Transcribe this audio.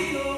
Latino